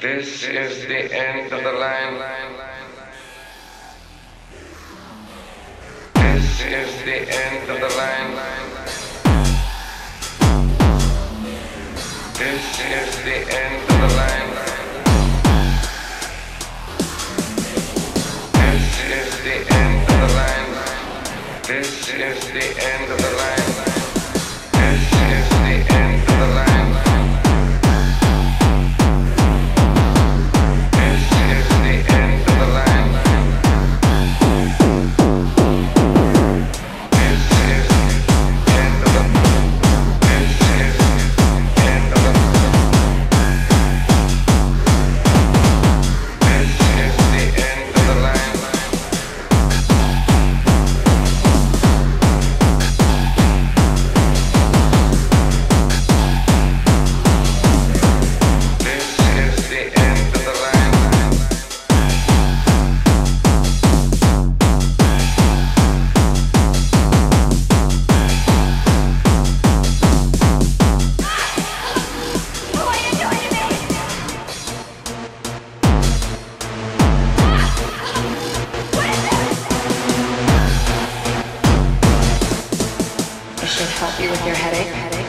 This is the end of the line. This is the end of the line. This is the end of the line. This is the end of the line. This is the end of the line. Help you with your headache.